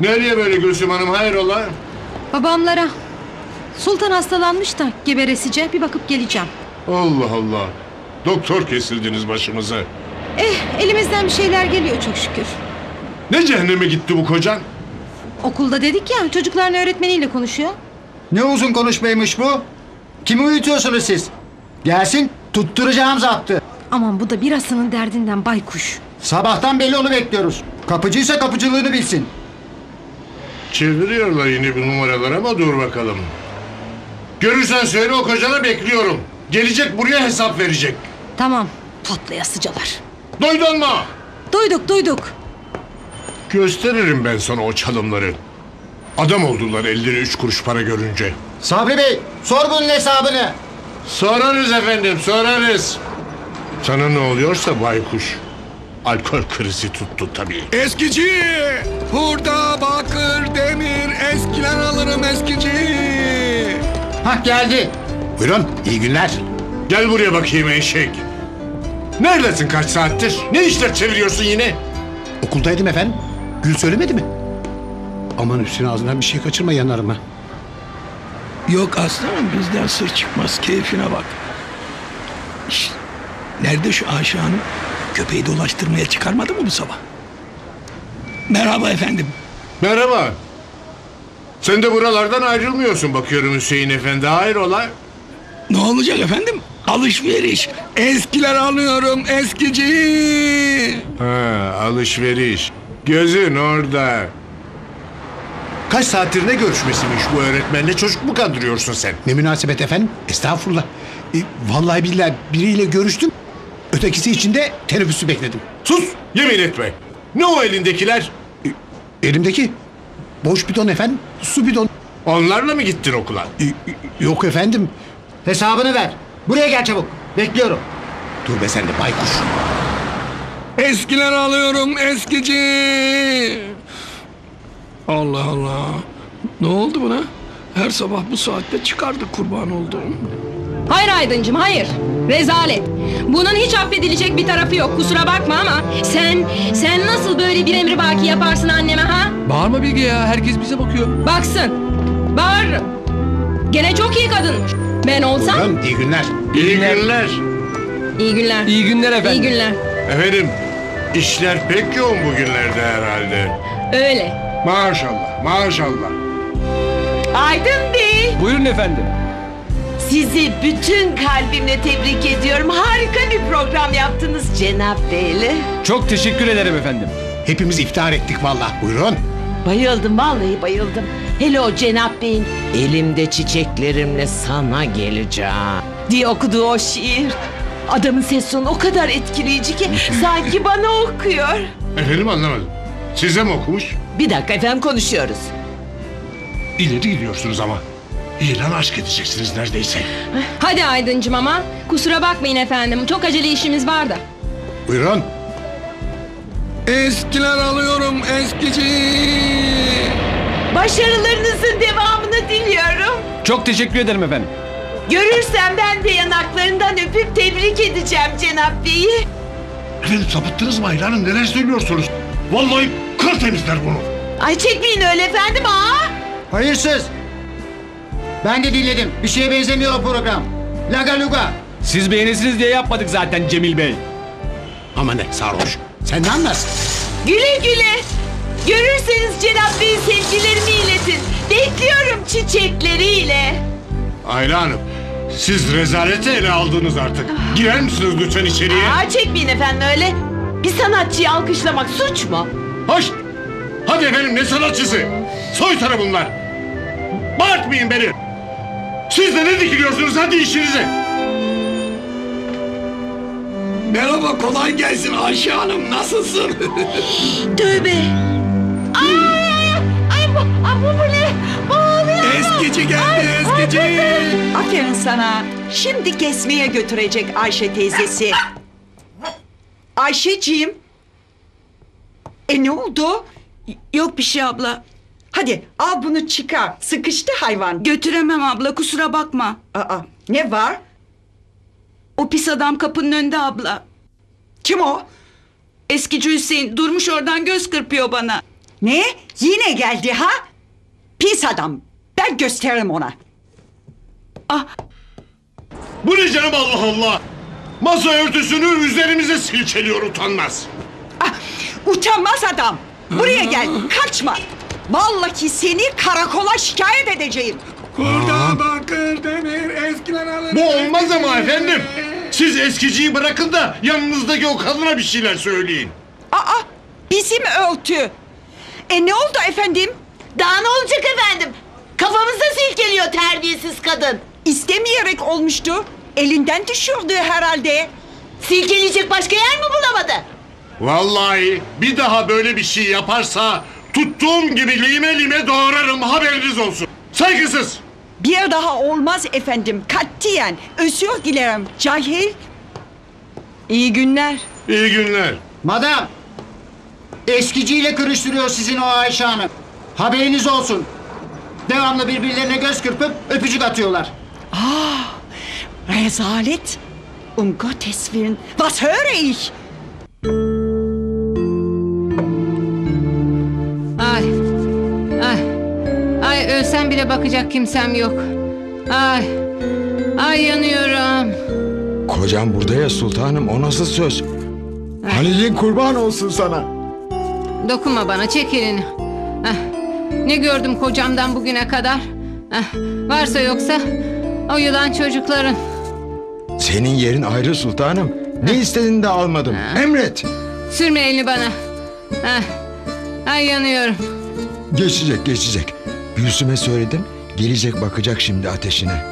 Nereye böyle Gülsüm Hanım hayrola? Babamlara. Sultan hastalanmış da geberesice bir bakıp geleceğim. Allah Allah. Doktor kesildiniz başımıza. Eh elimizden bir şeyler geliyor çok şükür. Ne cehenneme gitti bu kocan? Okulda dedik ya çocukların öğretmeniyle konuşuyor. Ne uzun konuşmaymış bu? Kimi uyutuyorsunuz siz? Gelsin tutturacağım zaptı. Aman bu da birasının derdinden baykuş. Sabahtan beri onu bekliyoruz. Kapıcıysa kapıcılığını bilsin. Çeviriyorlar yine bir numaralar ama dur bakalım. Görürsen söyle o kocana bekliyorum. Gelecek buraya hesap verecek. Tamam patlayasıcalar. Duydun mu? Duyduk duyduk. Gösteririm ben sana o çalımları. Adam oldular elleri üç kuruş para görünce. Sabri Bey sor bunun hesabını. Sorarız efendim sorarız. Sana ne oluyorsa baykuş. Alkol krizi tuttu tabii. Eskici! Hurda, bakır, demir, eskiler alırım eskici! Hah geldi. Buyurun, iyi günler. Gel buraya bakayım eşek. Neredesin kaç saattir? Ne işler çeviriyorsun yine? Okuldaydım efendim. Gül söylemedi mi? Aman Hüsnü ağzından bir şey kaçırma yanarım ha. Yok aslanım bizden sır çıkmaz keyfine bak. Şşt, nerede şu Ayşe Hanım? Köpeği dolaştırmaya çıkarmadı mı bu sabah? Merhaba efendim. Merhaba. Sen de buralardan ayrılmıyorsun bakıyorum Hüseyin Efendi. Hayrola? Ne olacak efendim? Alışveriş. Eskiler alıyorum eskici. Ha, alışveriş. Gözün orada. Kaç saattir ne görüşmesiymiş bu öğretmenle? Çocuk mu kandırıyorsun sen? Ne münasebet efendim? Estağfurullah. E, vallahi billahi biriyle görüştüm. Ötekisi için de teneffüsü bekledim. Sus! Yemin etme. Ne o elindekiler? Elimdeki boş bidon efendim. Su bidon. Onlarla mı gittin okula? E, e, yok efendim. Hesabını ver. Buraya gel çabuk. Bekliyorum. Dur be sen de baykuş. Eskiler alıyorum eskici. Allah Allah. Ne oldu buna? Her sabah bu saatte çıkardı kurban olduğum. Hayır Aydıncım hayır. Rezalet. Bunun hiç affedilecek bir tarafı yok kusura bakma ama sen sen nasıl böyle bir emri baki yaparsın anneme ha? Bağırma Bilge ya. Herkes bize bakıyor. Baksın. Bağırırım. Gene çok iyi kadınmış. Ben olsam Buyurun, iyi günler. İyi günler. iyi günler. İyi günler efendim. İyi günler. Efendim, işler pek yoğun bugünlerde herhalde. Öyle. Maşallah, maşallah. Aydın Bey, Buyurun efendim. Sizi bütün kalbimle tebrik ediyorum. Harika bir program yaptınız Cenap Bey'le. Çok teşekkür ederim efendim. Hepimiz iftihar ettik vallahi. Buyurun. Bayıldım, vallahi bayıldım. Hele o Cenap Bey'in elimde çiçeklerimle sana geleceğim diye okuduğu o şiir. Adamın ses tonu o kadar etkileyici ki sanki bana okuyor. Efendim anlamadım. Size mi okumuş? Bir dakika efendim konuşuyoruz. İleri gidiyorsunuz ama. İlan aşk edeceksiniz neredeyse. Hadi Aydıncım ama kusura bakmayın efendim. Çok acele işimiz var da. Buyurun. Eskiler alıyorum eskici. Başarılarınızın devamını diliyorum. Çok teşekkür ederim efendim. Görürsem ben de yanaklarından öpüp tebrik edeceğim Cenap Bey'i. Efendim sapıttınız mı Ayla Hanım? Neler söylüyorsunuz? Vallahi kır temizler bunu. Ay çekmeyin öyle efendim aa. Hayırsız. Ben de dinledim. Bir şeye benzemiyor o program. Laga luga. Siz beğenirsiniz diye yapmadık zaten Cemil Bey. Aman ne sarhoş. Sen ne anlarsın? Güle güle. Görürseniz Cenap Bey'in sevgilerimi iletin. Bekliyorum çiçekleriyle. Ayla Hanım, siz rezaleti ele aldınız artık. Girer misiniz lütfen içeriye? Aa çekmeyin efendim öyle. Bir sanatçıyı alkışlamak suç mu? Hoş! Hadi efendim ne sanatçısı? Soytarı bunlar. Bağırtmayın beni. Siz de ne dikiliyorsunuz hadi işinize. Merhaba kolay gelsin Ayşe Hanım nasılsın? Tövbe. Ay ay ay. Ay bu, bu, bu ne? Boğuluyor. eskici geldi eskici. Aferin sana. Şimdi kesmeye götürecek Ayşe teyzesi. Ayşeciğim. E ne oldu? Yok bir şey abla. Hadi al bunu çıkar. Sıkıştı hayvan. Götüremem abla kusura bakma. Aa, ne var? O pis adam kapının önünde abla. Kim o? Eskici Hüseyin durmuş oradan göz kırpıyor bana. Ne? Yine geldi ha? Pis adam. Ben gösteririm ona. Bu ne canım Allah Allah. Masa örtüsünü üzerimize silkeliyor utanmaz. Ah, utanmaz adam. Buraya gel. Kaçma. Vallahi seni karakola şikayet edeceğim. Kurda bakır demir eskiler alır. Bu olmaz ama efendim. Siz eskiciyi bırakın da yanınızdaki o kadına bir şeyler söyleyin. Aa, bizim örtü. E ne oldu efendim? Daha ne olacak efendim? Kafamızda silkeliyor terbiyesiz kadın. İstemeyerek olmuştu. Elinden düşürdü herhalde. Silkeleyecek başka yer mi bulamadı? Vallahi bir daha böyle bir şey yaparsa tuttuğum gibi lime lime doğrarım haberiniz olsun. Saygısız. Bir daha olmaz efendim. Katiyen. Özür dilerim. Cahil. İyi günler. İyi günler. Madam. Eskiciyle kırıştırıyor sizin o Ayşe Hanım. Haberiniz olsun. Devamlı birbirlerine göz kırpıp öpücük atıyorlar. Rezalet. Um Gottes Willen. Was höre ich? Bile bakacak kimsem yok. Ay. Ay yanıyorum. Kocam burada ya sultanım o nasıl söz? Halil'in kurban olsun sana. Dokunma bana çek elini. Ah, Ne gördüm kocamdan bugüne kadar. Ah, Varsa yoksa o yılan çocukların. Senin yerin ayrı sultanım. Ne istediğini de almadım. Emret. Sürme elini bana. Ah, Ay yanıyorum. Geçecek geçecek. Gülsüm'e söyledim. Gelecek bakacak şimdi ateşine.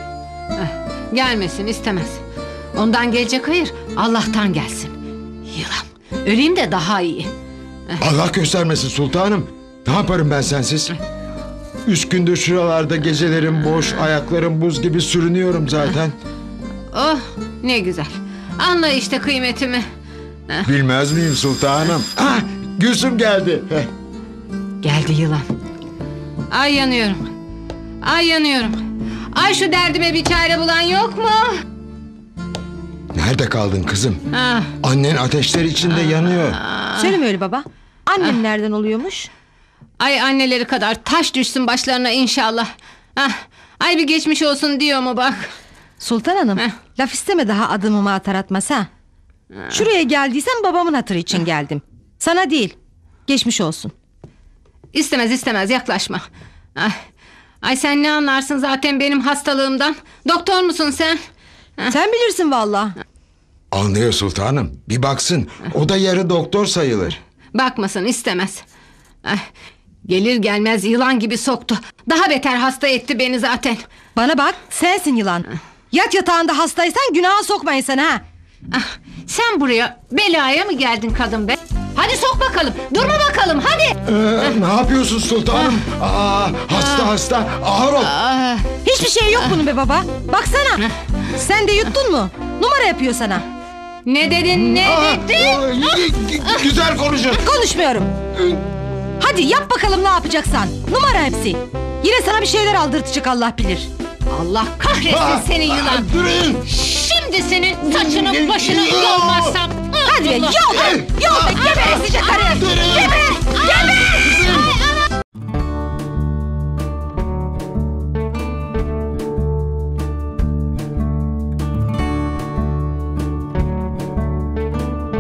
Gelmesin istemez. Ondan gelecek hayır Allah'tan gelsin. Yılan. Öleyim de daha iyi. Allah göstermesin sultanım. Ne yaparım ben sensiz? Üç gündür şuralarda gecelerim boş, ayaklarım buz gibi sürünüyorum zaten. Oh ne güzel. Anla işte kıymetimi. Bilmez miyim sultanım? Ah, Gülsüm geldi. Geldi yılan. Ay yanıyorum. Ay yanıyorum. Ay şu derdime bir çare bulan yok mu? Nerede kaldın kızım? Ah, Annen ateşler içinde yanıyor. Söyleme öyle baba. Annem nereden oluyormuş? Ay anneleri kadar taş düşsün başlarına inşallah. Ah, ay bir geçmiş olsun diyor mu bak. Sultan Hanım Heh. laf isteme daha adımımı atar atmaz ha. Şuraya geldiysem babamın hatırı için geldim. Sana değil. Geçmiş olsun. İstemez istemez yaklaşma. Ay, ay sen ne anlarsın zaten benim hastalığımdan? Doktor musun sen? Sen bilirsin valla. Anlıyor sultanım. Bir baksın. O da yarı doktor sayılır. Bakmasın istemez. Ay, gelir gelmez yılan gibi soktu. Daha beter hasta etti beni zaten. Bana bak sensin yılan. Yat yatağında hastaysan günaha sokma insanı ha. Ah, sen buraya belaya mı geldin kadın be? Hadi sok bakalım. Durma bakalım hadi. Ee, ne yapıyorsun sultanım? Aa, hasta hasta. Ağır ol. Ah, Hiçbir şey yok bunun be baba. Baksana. Sen de yuttun mu? Numara yapıyor sana. ne dedin ne Aa, dedin? aa, y- y- Güzel konuşun. Konuşmuyorum. Hadi yap bakalım ne yapacaksan. Numara hepsi. Yine sana bir şeyler aldırtacak Allah bilir. Allah kahretsin seni yılan. Durun. Şimdi senin saçını başını yolmazsam. Hadi be yolda. Yolda geberesice karı. Geberesice